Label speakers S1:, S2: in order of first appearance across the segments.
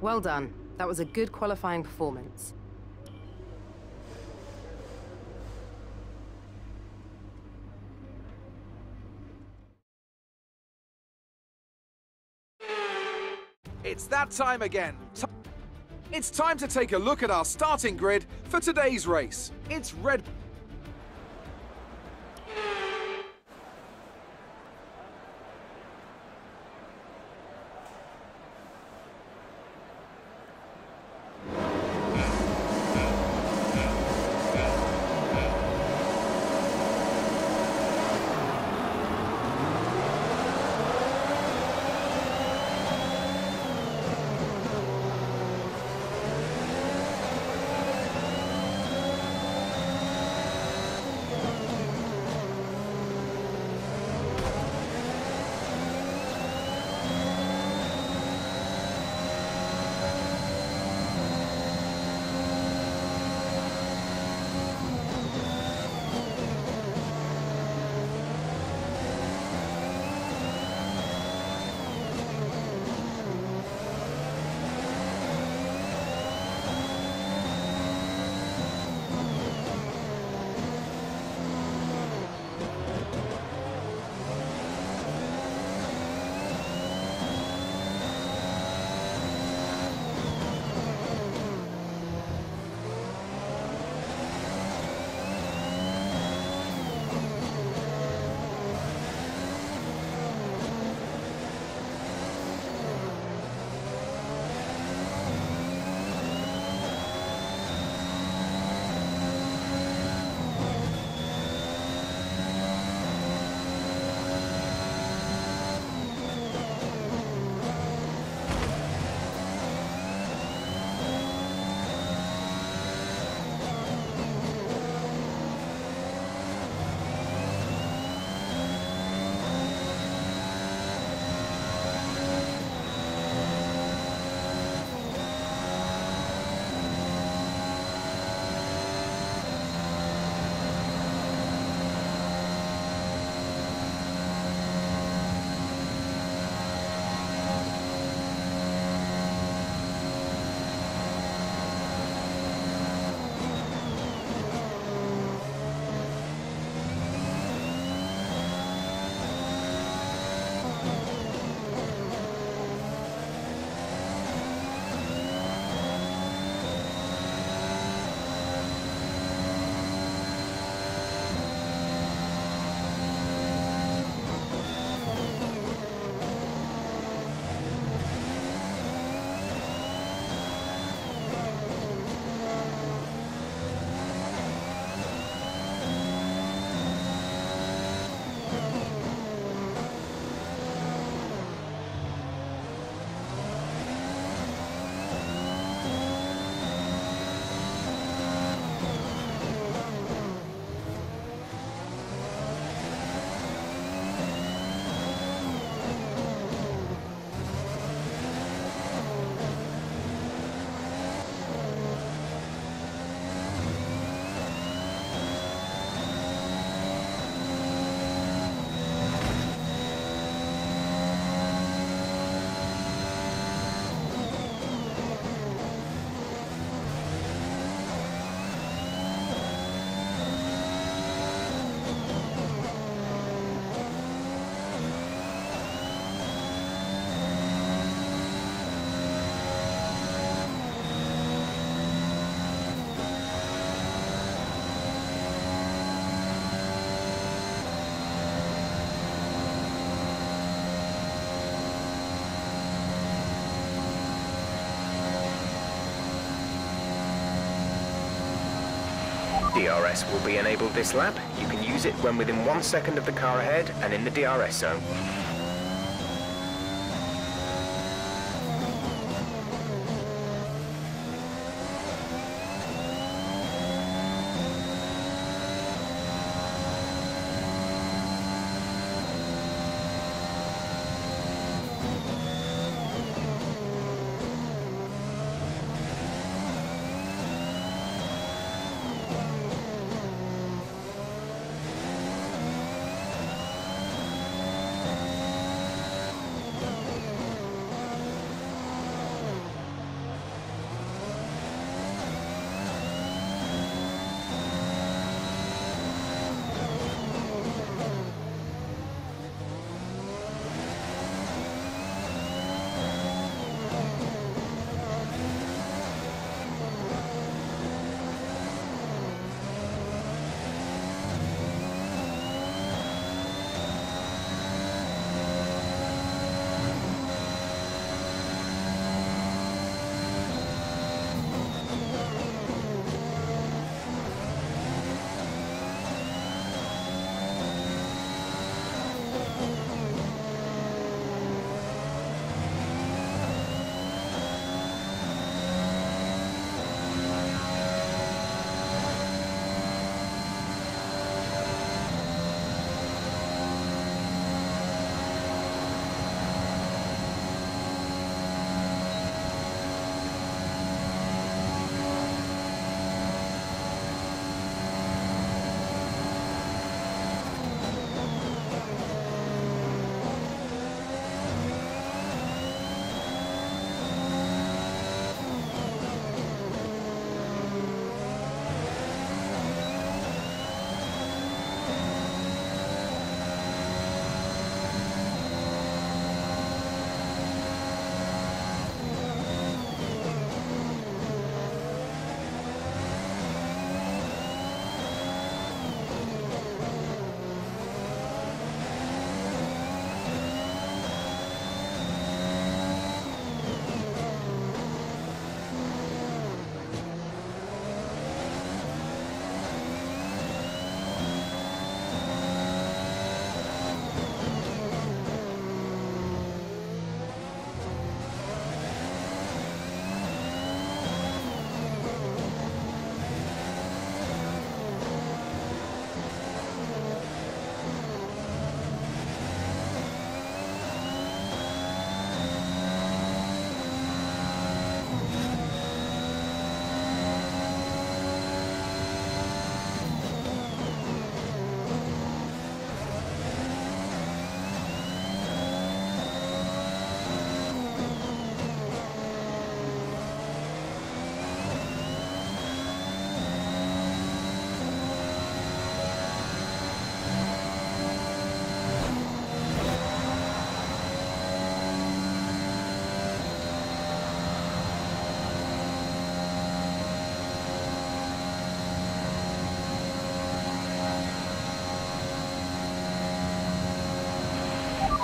S1: Well done. That was a good qualifying performance.
S2: It's that time again. It's time to take a look at our starting grid for today's race. It's Red
S3: DRS will be enabled this lap. You can use it when within one second of the car ahead and in the DRS zone.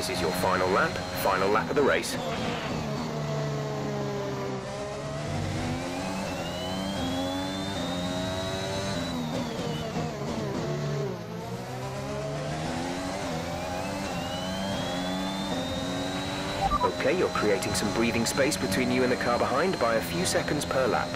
S3: This is your final lap, final lap of the race. Okay, you're creating some breathing space between you and the car behind by a few seconds per lap.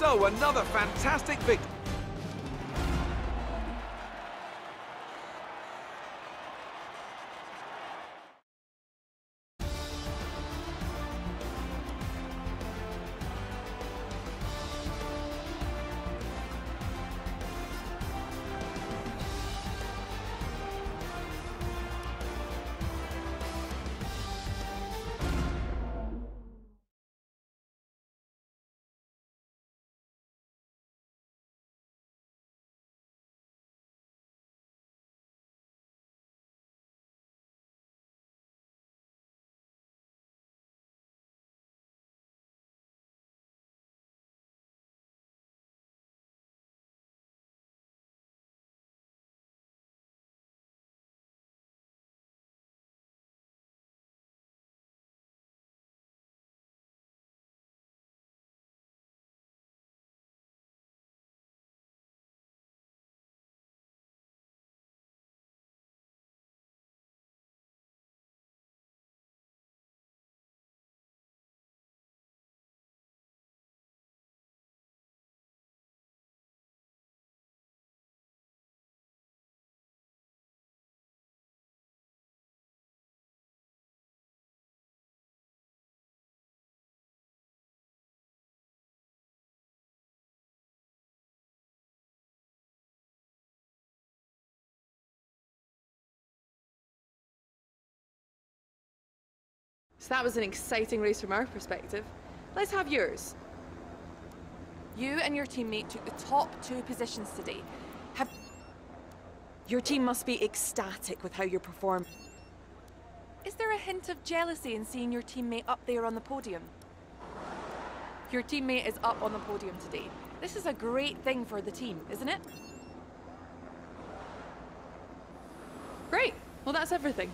S2: So, another fantastic victory.
S4: So that was an exciting race from our perspective. Let's have yours.
S5: You and your teammate took the top two positions today. Have your team must be ecstatic with how you performed. Is there a hint of jealousy in seeing your teammate up there on the podium? Your teammate is up on the podium today. This is a great thing for the team, isn't it?
S4: Great. Well, that's everything.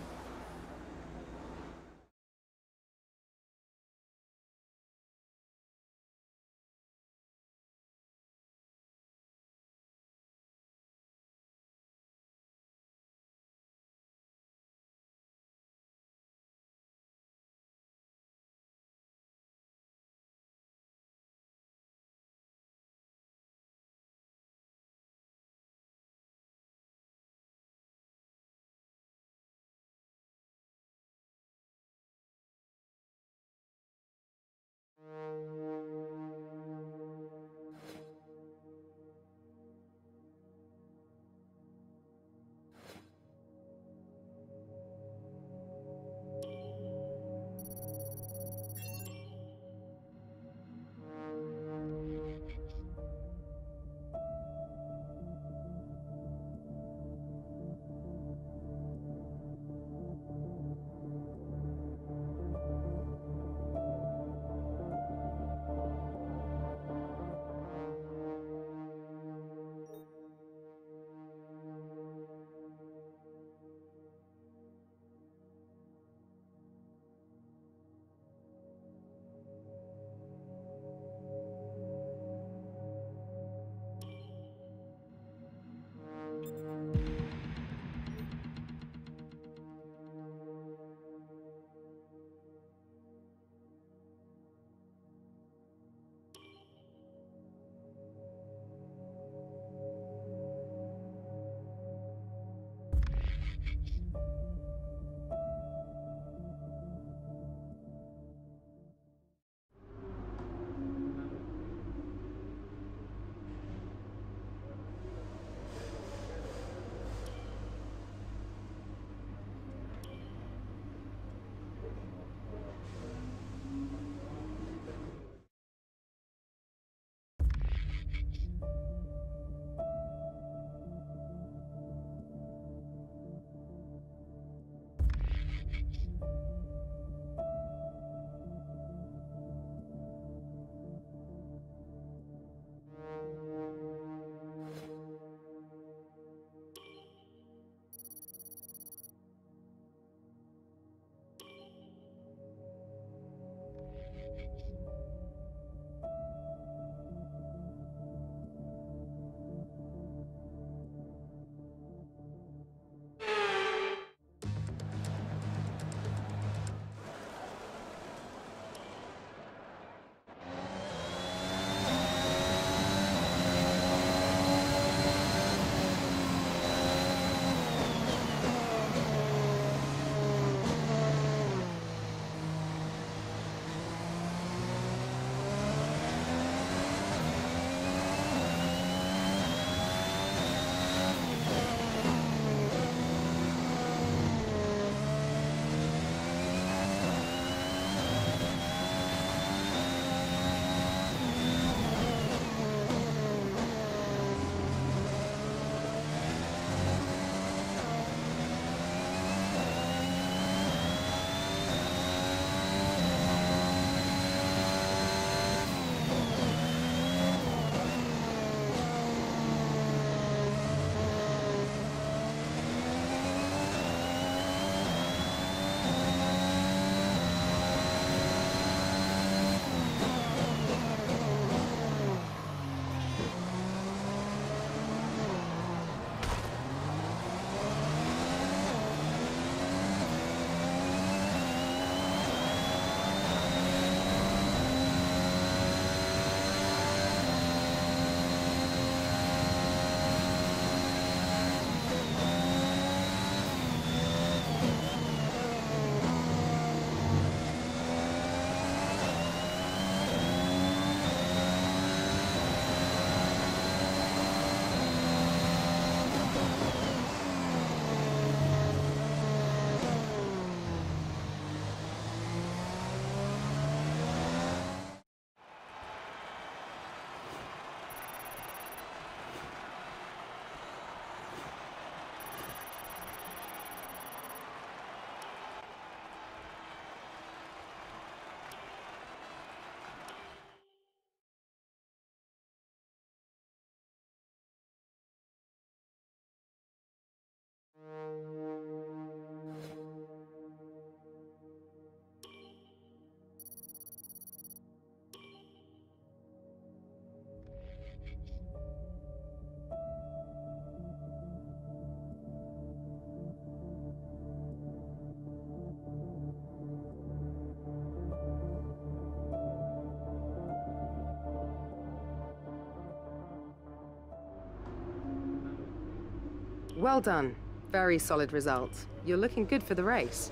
S1: Well done. Very solid result. You're looking good for the race.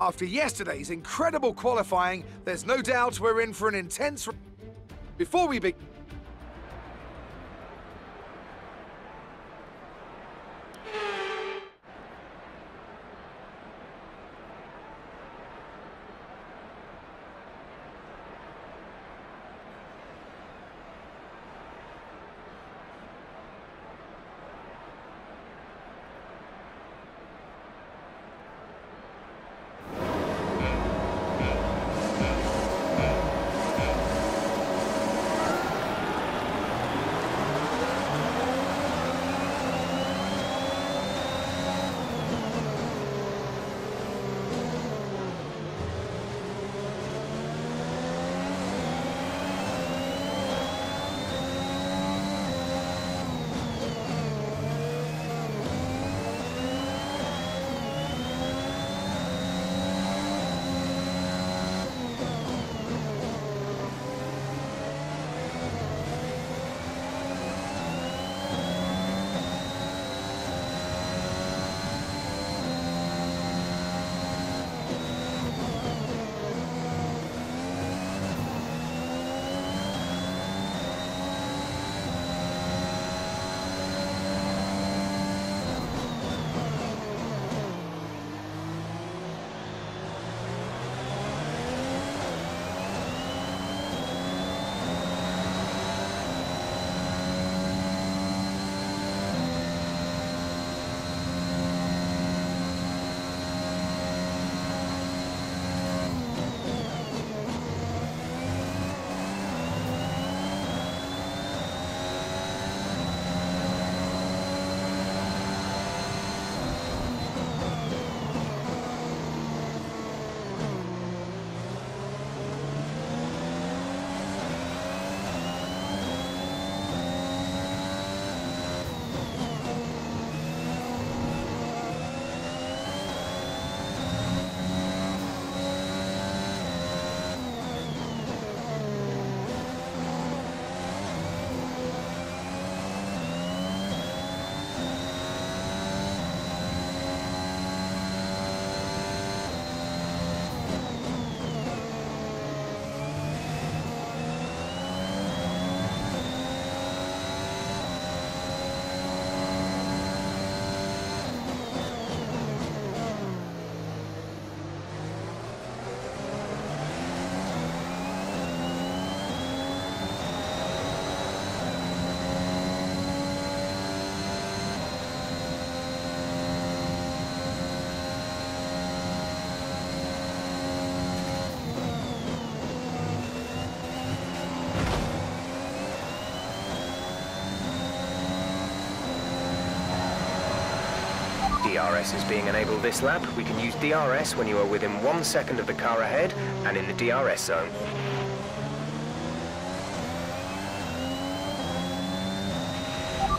S2: After yesterday's incredible qualifying, there's no doubt we're in for an intense... Before we begin...
S3: DRS is being enabled this lap. We can use DRS when you are within one second of the car ahead and in the DRS zone.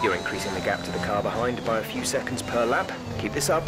S3: You're increasing the gap to the car behind by a few seconds per lap. Keep this up.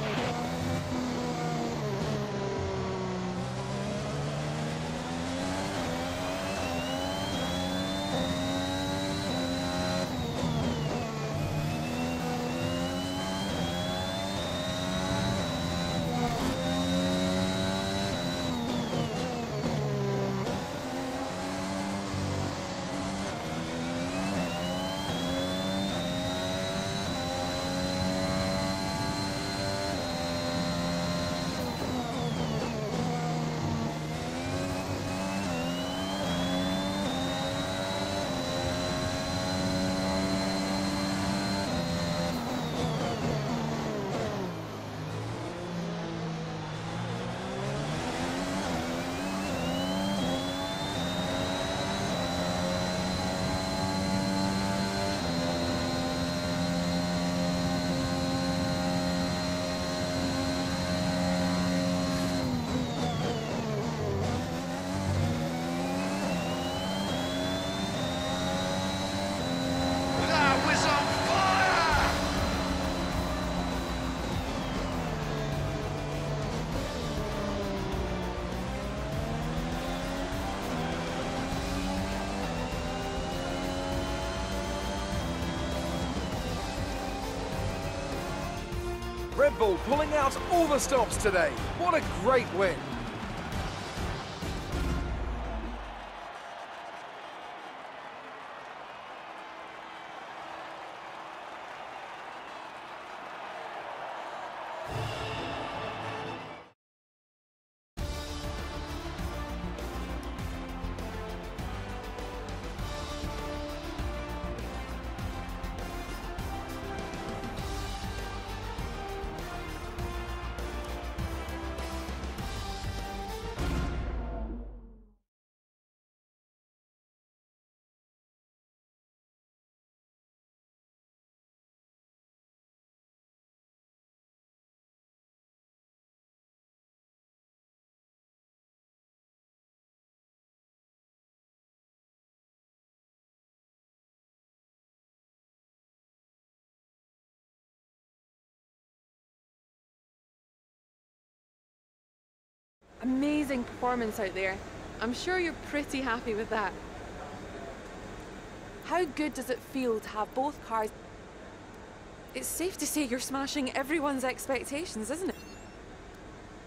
S2: Red Bull pulling out all the stops today. What a great win.
S4: Amazing performance out there. I'm sure you're pretty happy with that.
S5: How good does it feel to have both cars? It's safe to say you're smashing everyone's expectations, isn't it?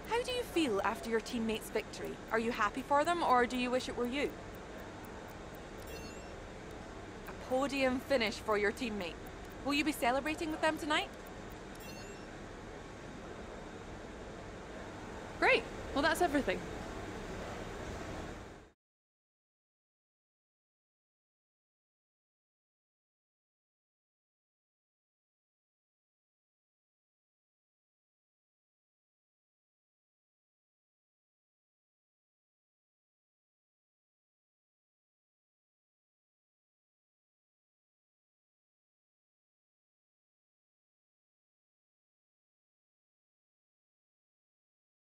S5: How do you feel after your teammate's victory? Are you happy for them or do you wish it were you? A podium finish for your teammate. Will you be celebrating with them tonight?
S4: Great. Well, that's everything.